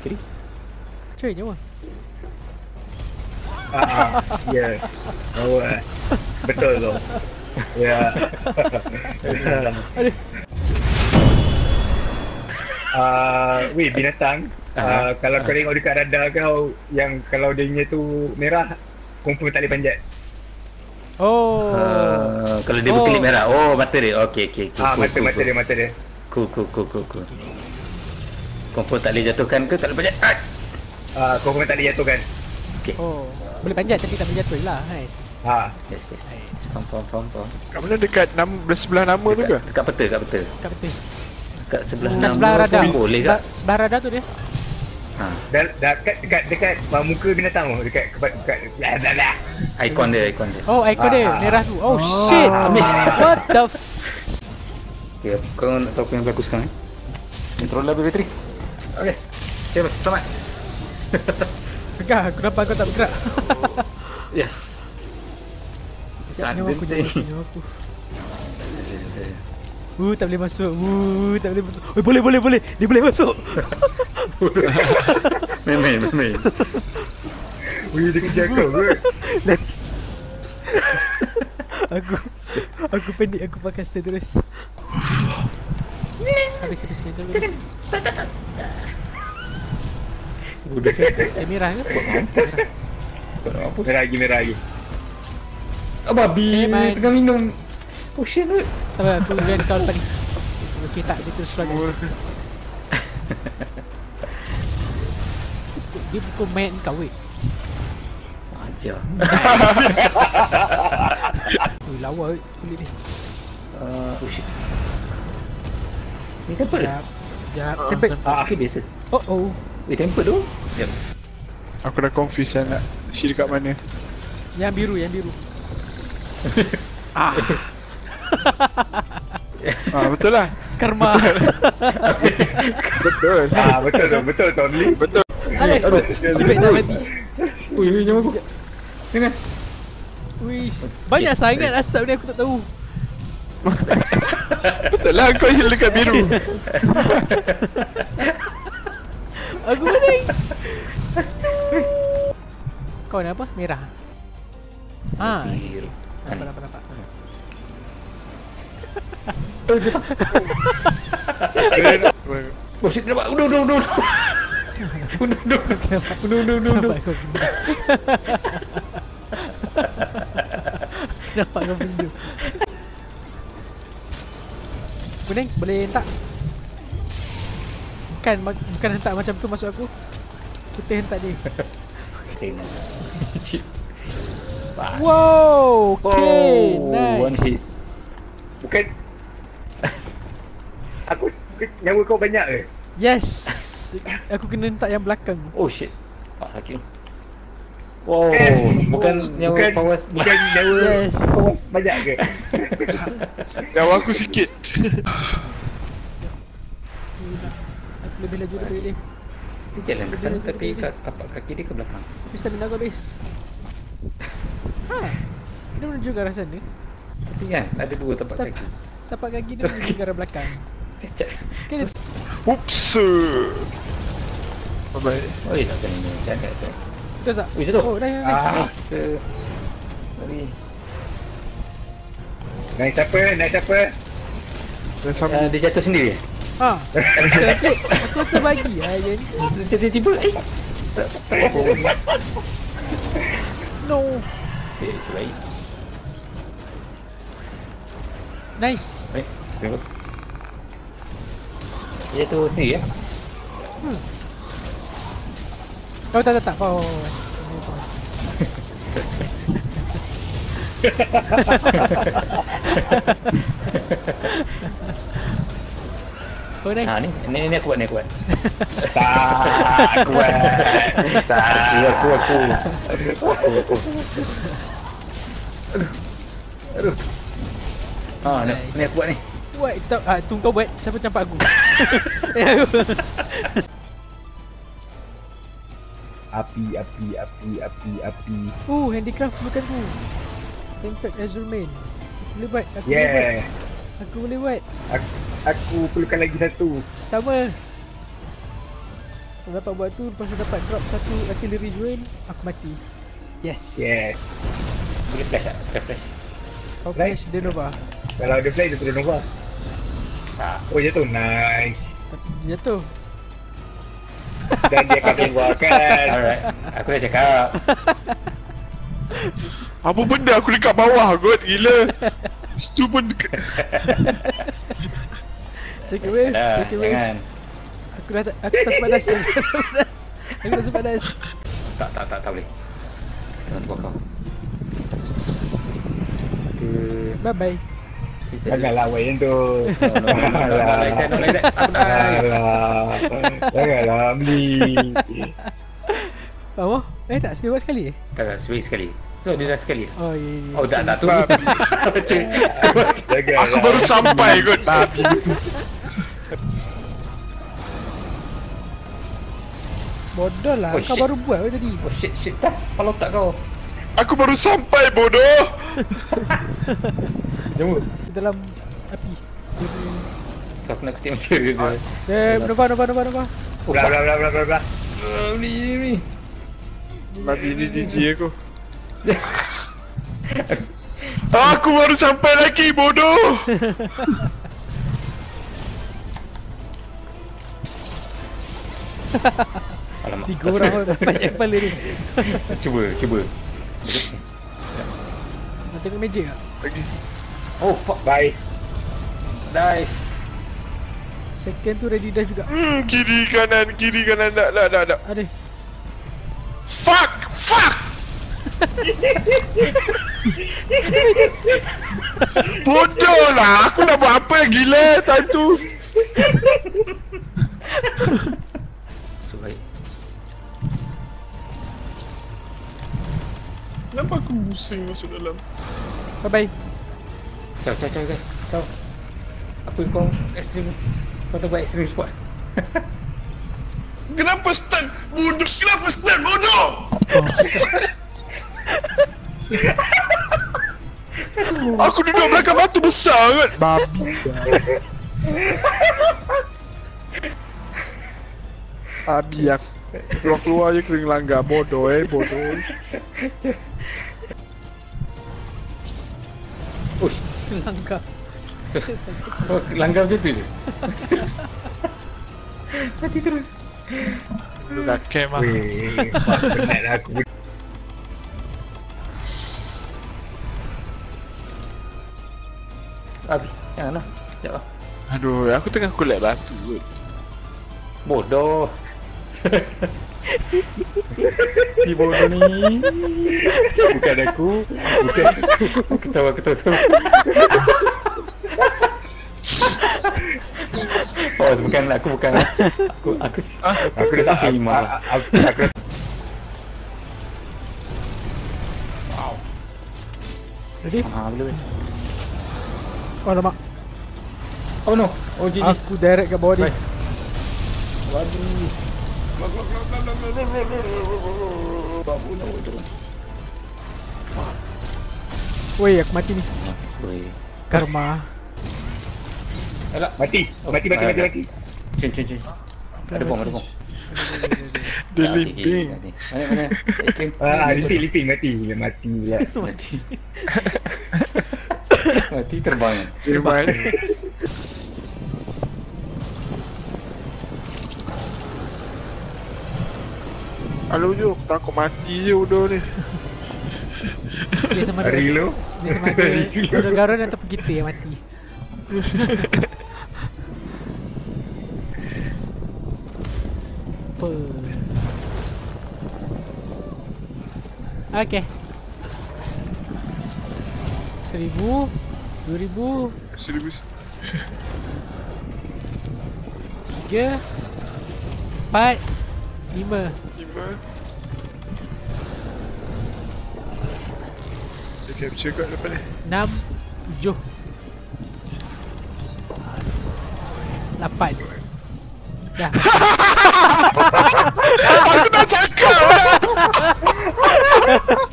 Cuy, nyawa. Ah, ya. Oh, eh. betul tu. Ya. Aduh. Ah, weh binatang. Ah, kalau kau tengok dekat radar kau yang kalau dia punya tu merah, confirm tak boleh panjat. Oh. Uh, kalau dia Oh. berkelip merah. Oh, mata dia. Okey, okey, okey. Ah, Cool, mata cool, mata cool. dia mata dia. Cool, cool, cool, cool, cool. Confirm tak boleh jatuhkan ke? Tak boleh panjat. Ah. Ah, confirm tak boleh jatuhkan. Oh. Boleh panjat tapi tak boleh jatuh lah. Hai. Ha. Yes, yes. Faham, faham, faham, faham. Kat mana dekat nama sebelah nama tu ke? Dekat, dekat peta, dekat peta. Kat betul. Dekat sebelah Kat nama sebelah tu radar. Boleh Sebelah, tak? sebelah radar tu dia. Ha. Dah, dah dekat dekat dekat uh, muka binatang tu dekat dekat dekat bla bla bla. Ikon dia, ikon dia. Oh, ikon dia Ah, ah. merah tu. Oh, shit. ambil. What the f... Okay, kau nak tahu apa yang berlaku sekarang eh? Intro lah, BB3. Okay. Okay, bos. Selamat. Tegah, kenapa kau tak bergerak? Yes. Saat nyawa aku, nyawa aku. Uh, tak boleh masuk. Uh, tak boleh masuk. Oh, boleh, boleh, boleh. Dia boleh masuk. Main, main, main, main. Dia kejar kau ke? aku aku pendek aku pakai stay terus. Habis habis main terus. Udah Dia merah ke? Kau nak hapus? Merah lagi, merah lagi. Ah, babi Eh, main. tengah minum potion tu. Tak apa, aku join kau ni. Okey tak, dia terus lagi. Dia pukul main kau weh. Ajar. Ui, lawa weh. Kulit ni. Uh, oh shit. Ni tempat Sekejap. Sekejap. Tempat. Ah, okay, biasa. Oh oh. Eh, tempat tu. Yep. Aku dah confuse kan nak si dekat mana. Yang biru, yang biru. ah, Ah betul lah. karma. Betul. Ah, betul tu, betul tu Only. Betul. Aduh, sibik tak mati. Ui, ni nyawa aku. Dengar. Wish, banyak sangat asap ni aku tak tahu. Betul lah kau yang dekat biru. Aku pening. Kau ni apa? Merah. Ha, Biru. nampak nampak nampak. Oh shit, nampak. Udah, udah, udah. Udah, udah. Udah, udah, udah. Nampak kau benda. Kuning, boleh hentak? Bukan, bukan hentak macam tu masuk aku. Kita hentak dia. Tengok. Shit. Wow, okay, Oh, nice. One hit. Bukan Aku nyawa kau banyak ke? Yes. Aku kena hentak yang belakang. Oh shit. Pak sakit. Wow, Eh, bukan nyawa bukan, Fawaz. Bukan nyawa Yes. kau banyak ke? Nyawa aku sikit. Aku lebih laju daripada dia. Dia jalan ke sana tapi kat tapak kaki dia ke belakang. Tapi stamina aku habis. Ha. Dia menuju ke arah sana. Tapi kan ada dua tapak Tap- kaki. Tapak kaki dia menuju ke arah belakang. Cacat. Dia Oops. Bye bye. Oh, dia tak kena jaga tu. Terus tak? Oh, jatuh. Oh, dah, dah, dah. Ah. Nice. Sorry. Naik siapa? Naik siapa? Uh, dia jatuh sendiri. Ha. Template. Aku rasa bagi lah je ni. Dia tiba-tiba eh. No. Si, si baik. Nice. Baik. Tengok. Dia jatuh sendiri ya. Oh, tak, tak, tak. Oh. Oh, nice. Ha ni, ni, ni aku buat, ni aku buat. Tak kuat. Tak. Aku, aku, aku. Aku, aku. Aduh. Aduh. Ha, ni, ni aku buat ni. Buat, tak, ah, tu kau buat. Siapa campak aku? Aku. Api, api, api, api, api. Oh, handicraft bukan tu. Template Azure Main. Aku boleh buat. Aku boleh buat. Yeah. Aku boleh buat. Aku, aku perlukan lagi satu. Sama. dapat buat tu Lepas tu dapat drop satu artillery jewel Aku mati Yes Yes. Boleh flash tak? Spare flash? Kau flash dia Nova Kalau ada fly, dia terus Nova. Tak. Oh, jatuh. Nice. Dia jatuh Dan dia akan keluarkan. Alright. Aku dah cakap. Apa benda aku dekat bawah kot gila. Situ pun dekat. Second wave Second wave jangan. Aku dah tak Aku tak sempat das Aku tak sempat das Aku tak sempat das Tak, tak, tak, tak boleh. Jangan buat kau. Okay. Bye bye Janganlah awak yang tu. Alah. Janganlah beli. Apa? Eh tak buat sekali eh? Tak, tak, sekali sekali. Tu, dia dah sekali. Oh Oh, tak, tak, tu. Janganlah. Aku baru sampai kot babi. Bodoh lah Oh, Kau shit. baru buat tadi Oh, shit, shit. Dah, kalau tak kau. Aku baru sampai bodoh. Jom. Di dalam Api Kau kena ketik macam dia. Eh Nova Nova Nova Nova Oh, Bla fuck. bla bla bla bla bla. Ah, Ni, ni, ni. Babi ni GG aku. Aku baru sampai lagi bodoh. Alamak. Tiga orang Banyak kepala ni Cuba, cuba. Nak tengok magic tak? Lagi. Oh, fuck. Bye. Die. Second tu ready dive juga Hmm, kiri kanan, kiri kanan, tak, tak, tak, tak. Ada Fuck! Fuck! Bodoh lah, aku nak buat apa yang gila time tu. So, baik. Kenapa aku pusing masuk dalam? Bye bye Ciao, ciao, ciao guys. Ciao. Apa kau ekstrim? Kau tak buat ekstrim sport? Kenapa stun? Bodoh, kenapa stun? Bodoh! aku duduk belakang batu besar kan? Babi. Babi yang keluar-keluar je kering langgar. Bodoh eh, bodoh. Ush. Langkah Kau langgar macam tu je? Mati terus. Dah camp lah. Weh, penat lah aku. Habis. Janganlah. Sekejap lah. Aduh, aku tengah collect batu kot. Bodoh. si bodoh ni. Bukan aku. Bukan aku. Ketawa ketawa sama. Oh, bukan aku bukan. Aku aku aku dah sampai lima lah. Aku aku Ready? Ah, boleh. boleh. Oh lama Oh no. Oh GG. Aku direct kat bawah dia. Waduh. Weh aku mati ni Weh. Karma Alah. mati. Mati mati mati mati. Cun cun cun. Ada bom, ada bom. Dia Ah, okey, limping. Mana mana? Extreme. Ah, liping liping mati. Dia mati pula. Mati. Mati terbang. Terbang. Halo Jo, aku takut mati je bodoh ni. Dia sama ada Hari lu. Dia sama ada Negara ataupun kita yang mati Apa Okay Seribu Dua ribu Serius. Tiga Empat Lima Lima. Dia capture kat depan ni. Enam Tujuh Lapan Dah Aku dah cakap.